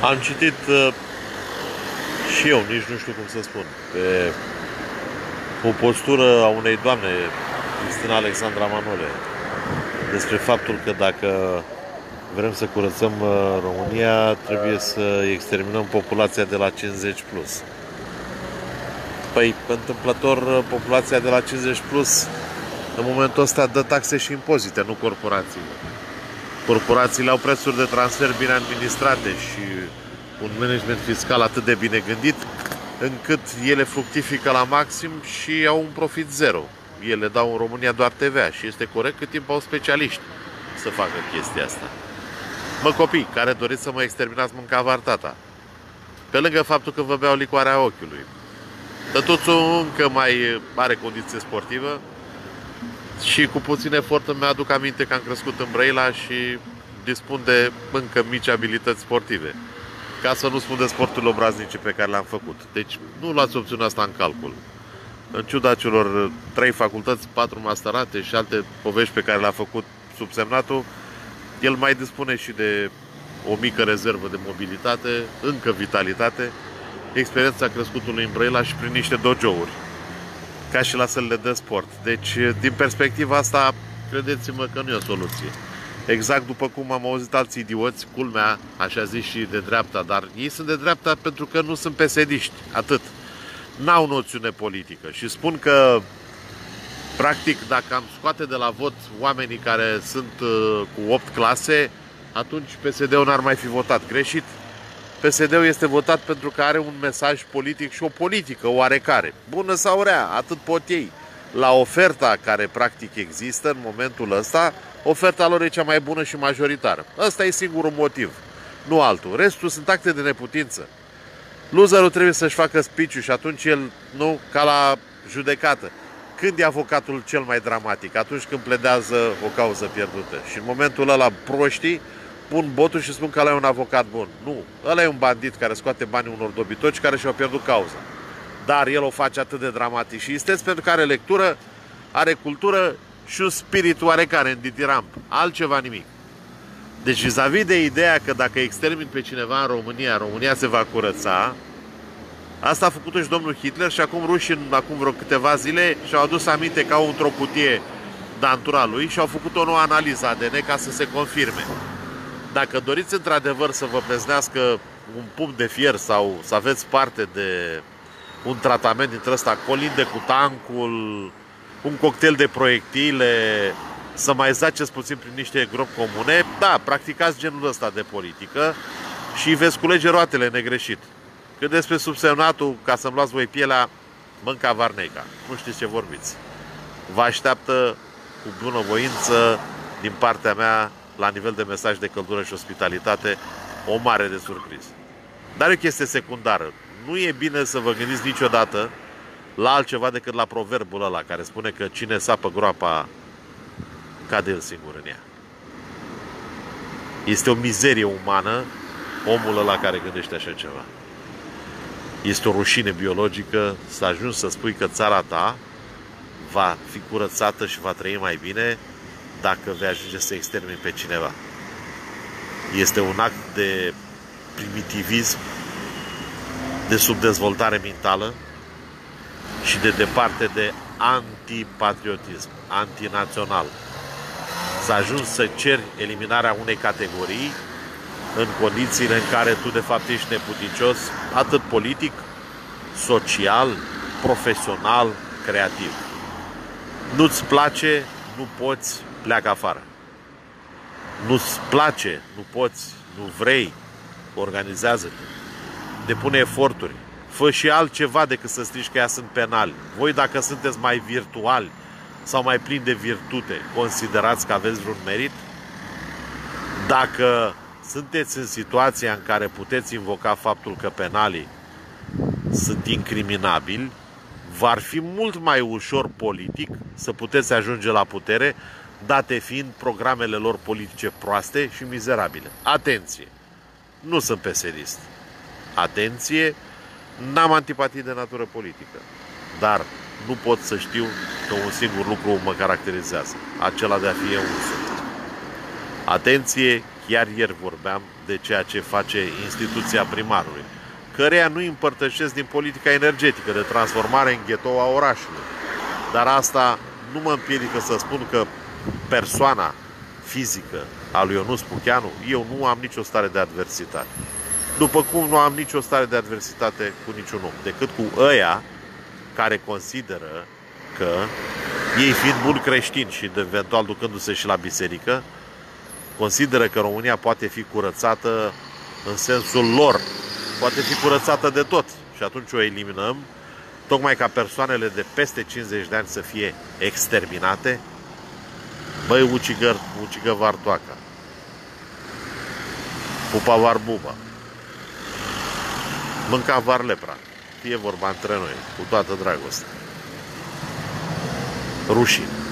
Am citit uh, și eu, nici nu știu cum să spun, pe o postură a unei doamne, Cristina Alexandra Manole, despre faptul că dacă vrem să curățăm uh, România, trebuie să exterminăm populația de la 50 plus. Păi, întâmplător, uh, populația de la 50 plus, în momentul ăsta, dă taxe și impozite, nu corporațiile. Corporațiile au prețuri de transfer bine administrate și un management fiscal atât de bine gândit, încât ele fructifică la maxim și au un profit zero. Ele dau în România doar TVA și este corect cât timp au specialiști să facă chestia asta. Mă copii, care doriți să mă exterminați mânca tata. Pe lângă faptul că vă beau licoarea ochiului. Tătuțul încă mai are condiție sportivă și cu puțin efort îmi aduc aminte că am crescut în Brăila și dispun de încă mici abilități sportive. Ca să nu spun de sporturile obraznice pe care le-am făcut. Deci nu luați opțiunea asta în calcul. În ciuda celor trei facultăți, patru masterate și alte povești pe care le-a făcut subsemnatul, el mai dispune și de o mică rezervă de mobilitate, încă vitalitate, experiența crescutului în Brăila și prin niște dojouri, ca și la sălile de sport. Deci, din perspectiva asta, credeți-mă că nu e o soluție. Exact după cum am auzit alți idioți, culmea, așa zis și de dreapta, dar ei sunt de dreapta pentru că nu sunt pesediști, atât. N-au noțiune politică și spun că Practic, dacă am scoate de la vot oamenii care sunt uh, cu 8 clase, atunci PSD-ul n-ar mai fi votat. Greșit. PSD-ul este votat pentru că are un mesaj politic și o politică oarecare. Bună sau rea, atât pot ei. La oferta care practic există în momentul ăsta, oferta lor e cea mai bună și majoritară. Ăsta e singurul motiv, nu altul. Restul sunt acte de neputință. Loserul trebuie să-și facă spiciu și atunci el, nu, ca la judecată. Când e avocatul cel mai dramatic? Atunci când pledează o cauză pierdută. Și în momentul ăla proștii pun botul și spun că ăla e un avocat bun. Nu, ăla e un bandit care scoate banii unor dobitoci care și-au pierdut cauza. Dar el o face atât de dramatic și isteț pentru că are lectură, are cultură și un spirit oarecare în ditiramp. Altceva nimic. Deci vis-a-vis de ideea că dacă extermin pe cineva în România, România se va curăța, Asta a făcut și domnul Hitler și acum rușii, acum vreo câteva zile, și-au adus aminte ca într-o cutie dantura lui și au făcut o nouă analiză ADN ca să se confirme. Dacă doriți într-adevăr să vă preznească un pumn de fier sau să aveți parte de un tratament dintre ăsta, colinde cu tancul, un cocktail de proiectile, să mai zaceți puțin prin niște gropi comune, da, practicați genul ăsta de politică și veți culege roatele negreșit. Cât despre subsemnatul, ca să-mi luați voi pielea, mânca varneca. Nu știți ce vorbiți. Vă așteaptă cu bunăvoință din partea mea, la nivel de mesaj de căldură și ospitalitate, o mare de surpriză. Dar e o chestie secundară. Nu e bine să vă gândiți niciodată la altceva decât la proverbul ăla care spune că cine sapă groapa cade el singur în ea. Este o mizerie umană omul ăla care gândește așa ceva. Este o rușine biologică să ajungi să spui că țara ta va fi curățată și va trăi mai bine dacă vei ajunge să extermini pe cineva. Este un act de primitivism, de subdezvoltare mentală și de departe de antipatriotism, antinațional. Să ajungi să ceri eliminarea unei categorii în condițiile în care tu de fapt ești neputicios, atât politic, social, profesional, creativ. Nu-ți place, nu poți, pleacă afară. Nu-ți place, nu poți, nu vrei, organizează-te. Depune eforturi. Fă și altceva decât să strici că ea sunt penali. Voi dacă sunteți mai virtuali sau mai plini de virtute, considerați că aveți vreun merit? Dacă sunteți în situația în care puteți invoca faptul că penalii sunt incriminabili, va fi mult mai ușor politic să puteți ajunge la putere, date fiind programele lor politice proaste și mizerabile. Atenție! Nu sunt peserist. Atenție! N-am antipatii de natură politică. Dar nu pot să știu că un singur lucru mă caracterizează. Acela de a fi eu însumi. Atenție! Chiar ieri vorbeam de ceea ce face instituția primarului, căreia nu împărtășesc din politica energetică de transformare în ghetou a orașului. Dar asta nu mă împiedică să spun că persoana fizică a lui Ionus Pucheanu, eu nu am nicio stare de adversitate. După cum nu am nicio stare de adversitate cu niciun om, decât cu ăia care consideră că ei fiind buni creștini și eventual ducându-se și la biserică, consideră că România poate fi curățată în sensul lor, poate fi curățată de tot și atunci o eliminăm, tocmai ca persoanele de peste 50 de ani să fie exterminate, băi, ucigă, ucigă vartoaca, pupa varbuba, mânca var lepra, fie vorba între noi, cu toată dragostea. Rușine.